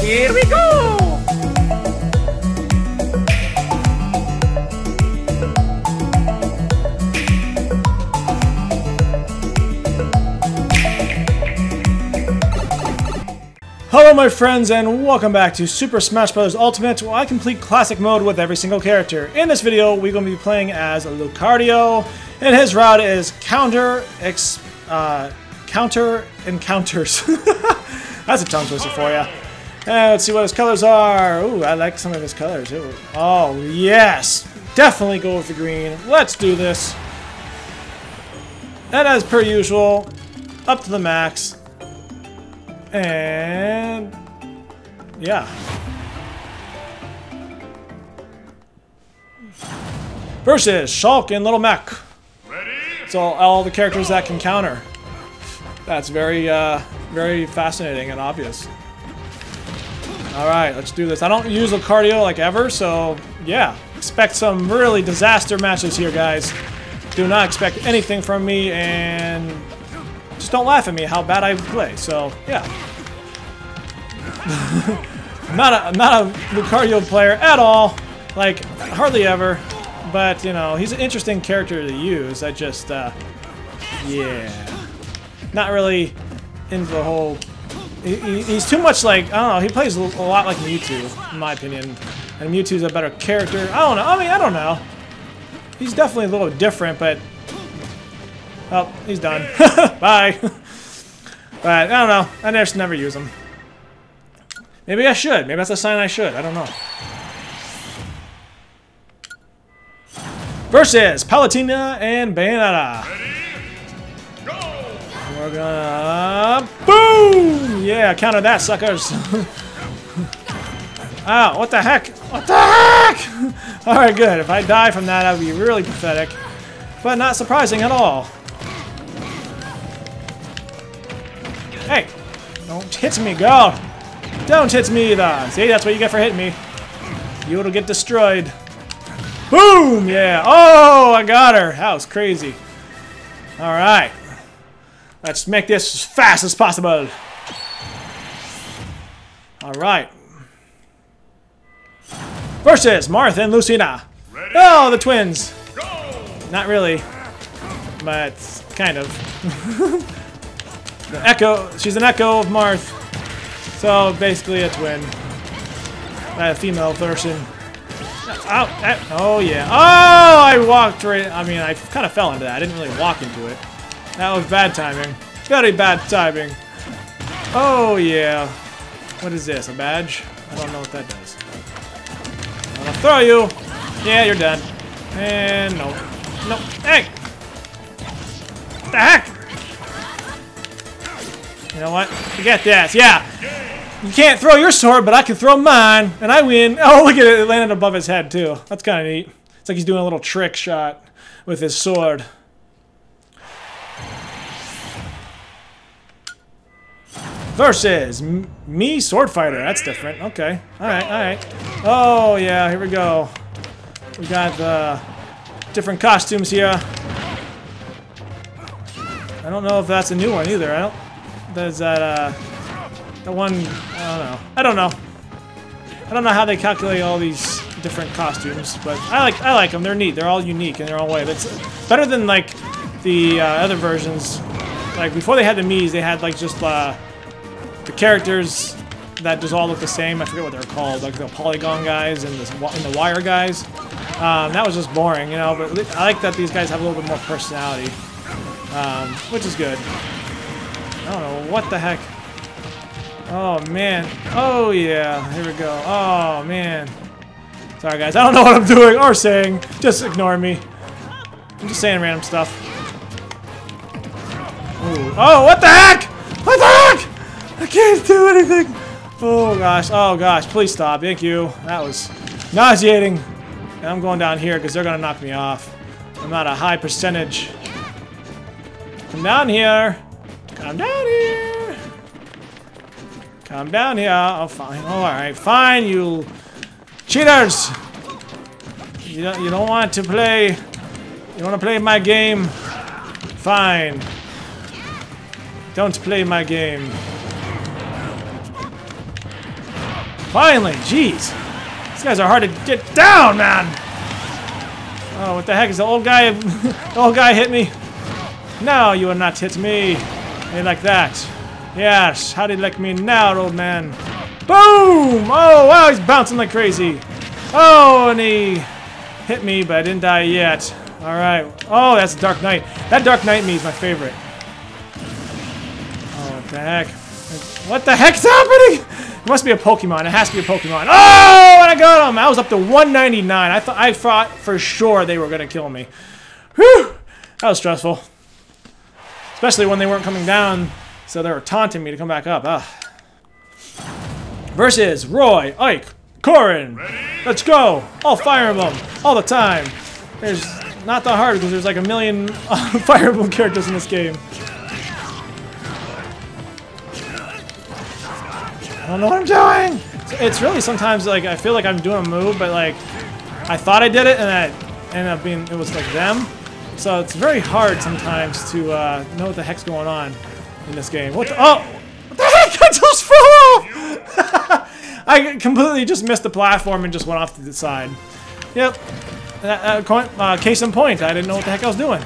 Here we go! Hello my friends and welcome back to Super Smash Bros. Ultimate where I complete classic mode with every single character. In this video we're going to be playing as Lucario and his route is counter ex uh, counter encounters. That's a tongue twister for you. And let's see what his colors are. Ooh, I like some of his colors. Ooh. Oh yes, definitely go with the green. Let's do this. And as per usual, up to the max. And yeah. Versus Shulk and Little Mac. So all the characters that can counter. That's very, uh, very fascinating and obvious. All right, let's do this. I don't use Lucario like ever, so yeah, expect some really disaster matches here, guys. Do not expect anything from me, and just don't laugh at me how bad I play. So yeah, not a not a Lucario player at all, like hardly ever. But you know, he's an interesting character to use. I just uh, yeah, not really into the whole. He, he- he's too much like I don't know. He plays a a lot like Mewtwo, in my opinion, and Mewtwo's a better character. I don't know. I mean, I don't know. He's definitely a little different, but oh, he's done. Bye. but I don't know. I just never use him. Maybe I should. Maybe that's a sign I should. I don't know. Versus Palutena and Bayonetta. We're gonna boom! Yeah, counter that, suckers. Ow! Ah, what the heck? What the heck? All right, good. If I die from that, that would be really pathetic, but not surprising at all. Hey! Don't hit me, girl! Don't hit me either! See, that's what you get for hitting me. You'll get destroyed. Boom! Yeah. Oh, I got her. That was crazy. All right. Let's make this as fast as possible. All right. Versus Marth and Lucina. Oh, the twins. Not really, but kind of. the echo. She's an echo of Marth. So basically a twin. A female version. Ow, ow, oh yeah. Oh, I walked right. I mean, I kind of fell into that. I didn't really walk into it. That was bad timing. Very bad timing. Oh yeah. What is this? A badge? I don't know what that does. I'm gonna throw you. Yeah, you're done. And no. No. Hey! What the heck? You know what? Forget this. Yeah. You can't throw your sword, but I can throw mine, and I win. Oh, look at it. It landed above his head, too. That's kind of neat. It's like he's doing a little trick shot with his sword. Versus me, sword fighter. That's different. Okay. All right. All right. Oh yeah. Here we go. We got the different costumes here. I don't know if that's a new one either. I don't. There's that. Uh, the one. I don't know. I don't know. I don't know how they calculate all these different costumes, but I like I like them. They're neat. They're all unique in their own way. That's better than like the uh, other versions. Like before they had the Mii's, they had like just uh, the characters that just all look the same. I forget what they're called, like the polygon guys and the and the wire guys. Um, that was just boring, you know. But I like that these guys have a little bit more personality, um, which is good. I don't know what the heck. Oh man. Oh yeah. Here we go. Oh man. Sorry guys. I don't know what I'm doing or saying. Just ignore me. I'm just saying random stuff. Ooh. Oh, what the heck? Can't do anything. Oh gosh. Oh gosh. Please stop. Thank you. That was nauseating. And I'm going down here because they're gonna knock me off. I'm at a high percentage. Come down here. Come down here. Come down here. Oh, fine. Oh, all right. Fine, you cheaters. You don't, you don't want to play. You want to play my game? Fine. Don't play my game. Finally, jeez. These guys are hard to get down, man. Oh, what the heck is the old guy? the old guy hit me. No, you will not hit me. Hey, like that. Yes, how do you like me now, old man? Boom! Oh, wow, he's bouncing like crazy. Oh, and he hit me, but I didn't die yet. All right. Oh, that's Dark Knight. That Dark Knight me is my favorite. Oh, what the heck? What the heck's happening? It must be a Pokemon. It has to be a Pokemon. Oh, and I got him. I was up to 199. I thought I thought for sure they were gonna kill me. Whew! That was stressful. Especially when they weren't coming down, so they were taunting me to come back up. Ugh. Versus Roy, Ike, Corrin. Let's go. I'll Fire Emblem, all the time. There's not that hard because there's like a million Fire Emblem characters in this game. I don't know what I'm doing. It's really sometimes like I feel like I'm doing a move, but like I thought I did it, and I ended up being it was like them. So it's very hard sometimes to uh, know what the heck's going on in this game. What the? Oh, what the heck? I just fell off. I completely just missed the platform and just went off to the side. Yep. Uh, uh, uh, case in point, I didn't know what the heck I was doing.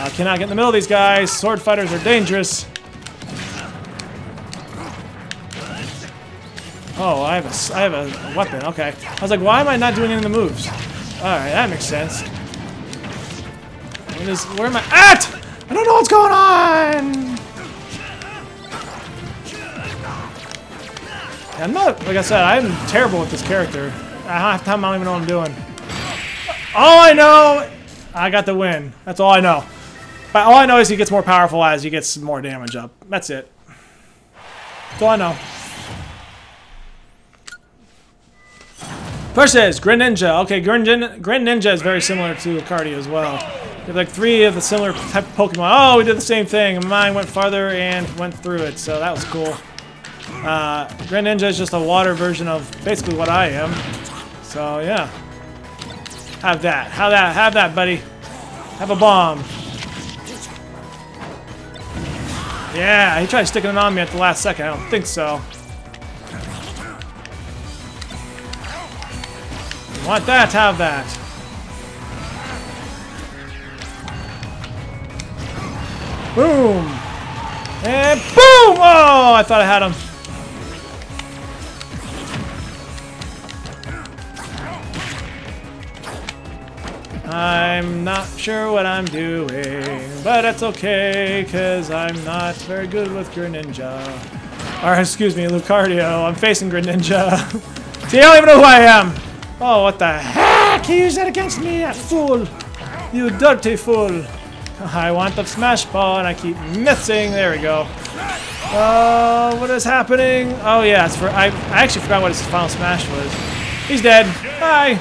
I cannot get in the middle of these guys. Sword fighters are dangerous. Oh, I have a, I have a weapon. Okay. I was like, why am I not doing any of the moves? All right, that makes sense. Where am I at? I don't know what's going on. I'm not, like I said, I'm terrible with this character. Half time I don't even know what I'm doing. All I know, I got the win. That's all I know. But all I know is he gets more powerful as he gets more damage up. That's it. That's all I know. Versus Greninja. Okay, Greninja, Greninja is very similar to Lucario as well. We have like three of the similar type of Pokemon. Oh, we did the same thing. Mine went farther and went through it, so that was cool. Uh, Greninja is just a water version of basically what I am. So yeah. Have that. Have that. Have that, buddy. Have a bomb. Yeah, he tried sticking it on me at the last second. I don't think so. Want that, have that. Boom! And boom! Oh, I thought I had him. I'm not sure what I'm doing, but that's okay, because I'm not very good with Greninja. Or, excuse me, Lucario. I'm facing Greninja. See, I don't even know who I am. Oh, what the heck? He used that against me, that fool! You dirty fool! I want the smash ball and I keep missing. There we go. Oh, what is happening? Oh yeah, it's for I, I actually forgot what his final smash was. He's dead. Bye.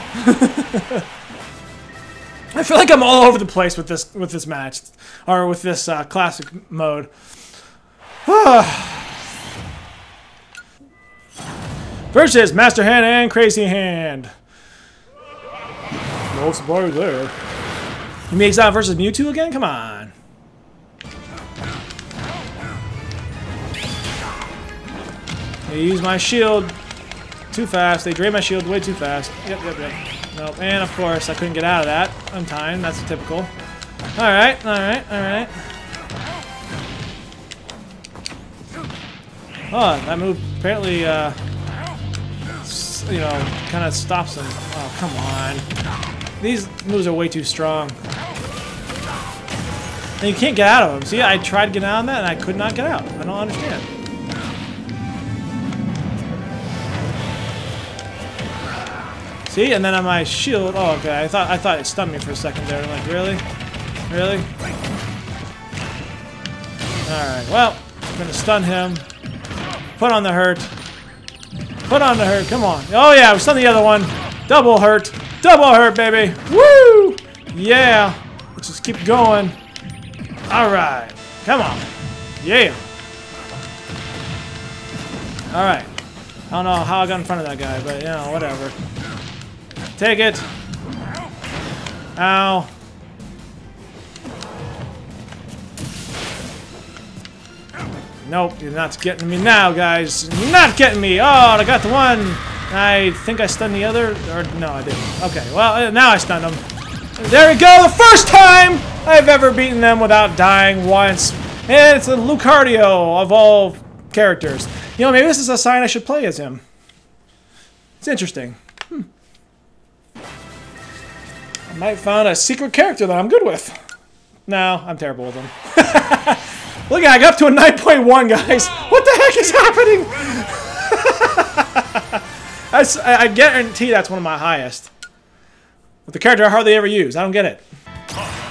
I feel like I'm all over the place with this with this match, or with this uh, classic mode. Versus Master Hand and Crazy Hand. No surprise there. You makes out versus Mewtwo again? Come on. They use my shield too fast. They drain my shield way too fast. Yep, yep, yep. Nope. And of course, I couldn't get out of that on time. That's typical. Alright, alright, alright. Oh, that move apparently, uh, you know, kind of stops them. Oh, come on. These moves are way too strong. And you can't get out of them. See, I tried getting out of that and I could not get out. I don't understand. See, and then on my shield. Oh, okay. I thought I thought it stunned me for a second there. I'm like, really, really. All right. Well, I'm gonna stun him. Put on the hurt. Put on the hurt. Come on. Oh yeah, we stun the other one. Double hurt. Double hurt, baby. Woo! Yeah. Let's just keep going. All right. Come on. Yeah. All right. I don't know how I got in front of that guy, but, you know, whatever. Take it. Ow. Nope, you're not getting me now, guys. You're not getting me. Oh, I got the one. I think I stunned the other. Or no, I didn't. Okay, well, uh, now I stunned them. There we go. The first time I've ever beaten them without dying once. And it's a Lucario of all characters. You know, maybe this is a sign I should play as him. It's interesting. Hmm. I might find a secret character that I'm good with. No, I'm terrible with them. Look at I got up to a 9.1, guys. What the heck is happening? I, I guarantee that's one of my highest. With the character I hardly ever use. I don't get it.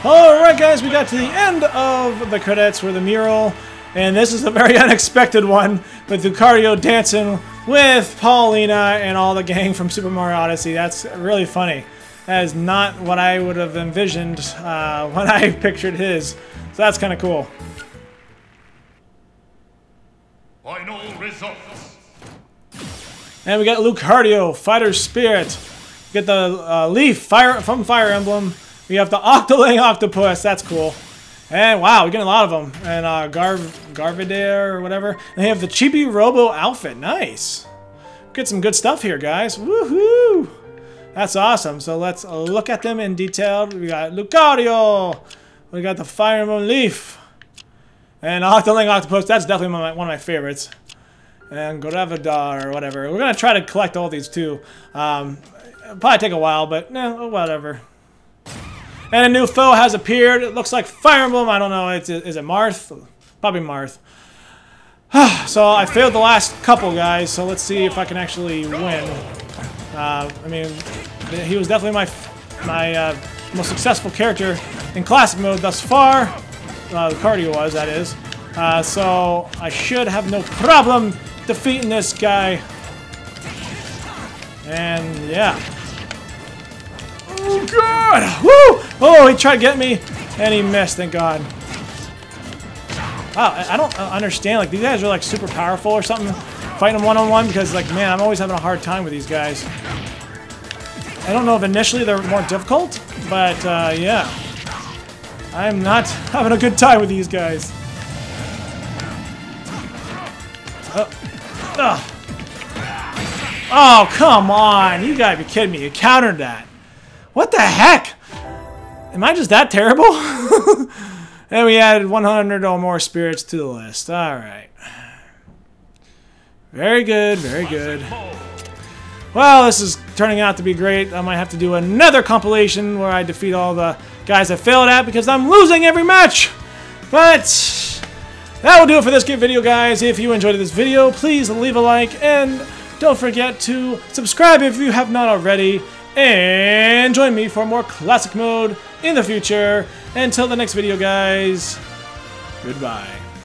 Alright, guys, we got to the end of the credits for the mural. And this is a very unexpected one with Lucario dancing with Paulina and all the gang from Super Mario Odyssey. That's really funny. That is not what I would have envisioned uh, when I pictured his. So that's kind of cool. Final results. And we got Lucario, Fighter Spirit. We get the uh, Leif Fire from Fire Emblem. We have the Octoling Octopus. That's cool. And wow, we're getting a lot of them. And uh, Gar Garvidare or whatever. And they have the Chibi Robo outfit. Nice. Get some good stuff here, guys. Woohoo! That's awesome. So let's look at them in detail. We got Lucario. We got the Fire Emblem Leif. And Octoling Octopus. That's definitely my, one of my favorites. And Goravadar or whatever. We're going to try to collect all these too. Um, probably take a while, but no, whatever. And a new foe has appeared. It looks like Fire Emblem. I don't know. It's, is it Marth? Probably Marth. so I failed the last couple, guys. So let's see if I can actually win. Uh, I mean, he was definitely my my uh, most successful character in classic mode thus far. Uh, Lucario was, that is. Uh, so I should have no problem defeating this guy. And yeah. Oh, God! Woo! Oh, he tried to get me, and he missed, thank God. Wow, I don't understand. Like, these guys are, like, super powerful or something. Fighting them one-on-one, -on -one because, like, man, I'm always having a hard time with these guys. I don't know if initially they're more difficult, but, uh, yeah. I'm not having a good time with these guys. Oh. Ugh. Oh, come on. You gotta be kidding me. You countered that. What the heck? Am I just that terrible? and we added 100 or more spirits to the list. All right. Very good, very good. Well, this is turning out to be great. I might have to do another compilation where I defeat all the guys I failed at because I'm losing every match. But that will do it for this video, guys. If you enjoyed this video, please leave a like and don't forget to subscribe if you have not already and join me for more classic mode in the future. Until the next video, guys, goodbye.